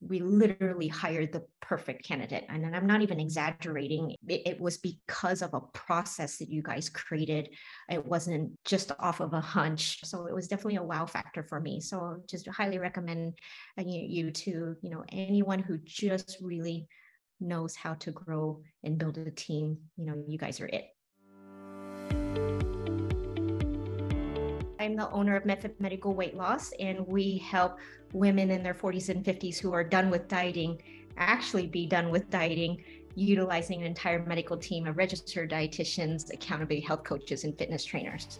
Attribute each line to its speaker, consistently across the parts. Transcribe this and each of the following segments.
Speaker 1: we literally hired the perfect candidate. And I'm not even exaggerating. It, it, was because of a process that you guys created. It wasn't just off of a hunch. So it was definitely a wow factor for me. So just highly recommend uh, you, you to, you know, anyone who just really knows how to grow and build a team, you know, you guys are it. I'm the owner of Method Medical Weight Loss, and we help women in their 40s and 50s who are done with dieting actually be done with dieting utilizing an entire medical team of registered dietitians, accountability health coaches, and fitness trainers.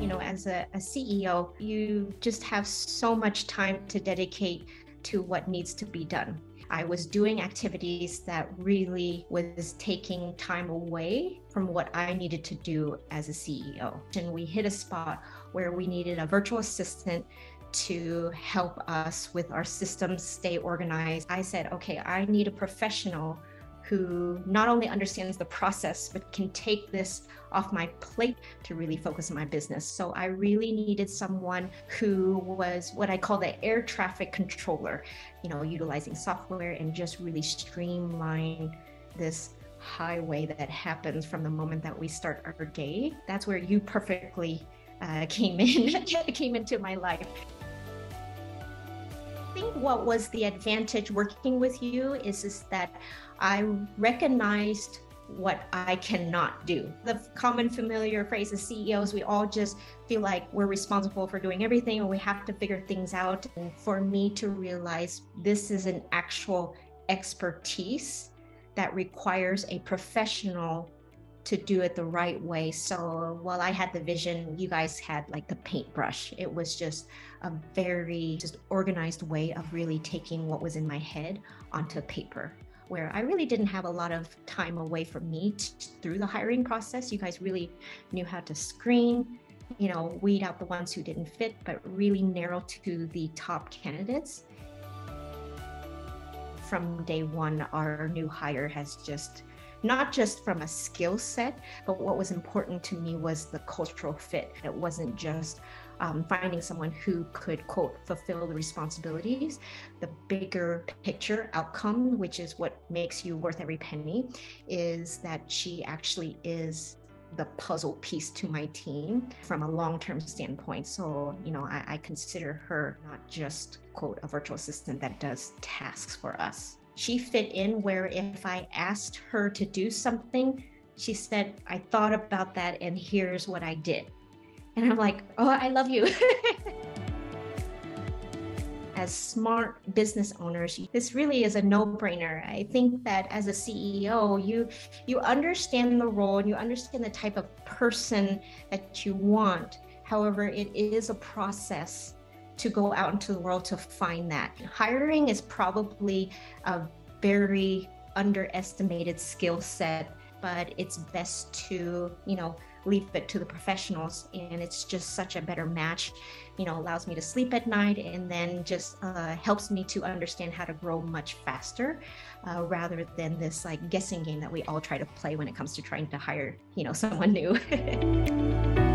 Speaker 1: You know, as a, a CEO, you just have so much time to dedicate to what needs to be done. I was doing activities that really was taking time away from what I needed to do as a CEO. And we hit a spot where we needed a virtual assistant to help us with our systems stay organized. I said, okay, I need a professional who not only understands the process, but can take this off my plate to really focus on my business. So I really needed someone who was what I call the air traffic controller, you know, utilizing software and just really streamline this highway that happens from the moment that we start our day. That's where you perfectly uh, came in, came into my life think what was the advantage working with you is, is that I recognized what I cannot do. The common familiar phrase is CEOs, we all just feel like we're responsible for doing everything and we have to figure things out. And for me to realize this is an actual expertise that requires a professional to do it the right way. So while I had the vision, you guys had like the paintbrush. It was just a very just organized way of really taking what was in my head onto paper where I really didn't have a lot of time away from me t- through the hiring process. You guys really knew how to screen, you know, weed out the ones who didn't fit, but really narrow to the top candidates. From day one, our new hire has just not just from a skill set, but what was important to me was the cultural fit. It wasn't just um, finding someone who could, quote, fulfill the responsibilities, the bigger picture outcome, which is what makes you worth every penny, is that she actually is the puzzle piece to my team from a long-term standpoint. So, you know, I, I, consider her not just quote a virtual assistant that does tasks for us she fit in where if I asked her to do something, she said, I thought about that and here's what I did. And I'm like, oh, I love you. as smart business owners this really is a no-brainer i think that as a ceo you you understand the role and you understand the type of person that you want however it is a process to go out into the world to find that. Hiring is probably a very underestimated skill set, but it's best to, you know, leave it to the professionals. And it's just such a better match, you know, allows me to sleep at night and then just uh, helps me to understand how to grow much faster uh, rather than this like guessing game that we all try to play when it comes to trying to hire, you know, someone new.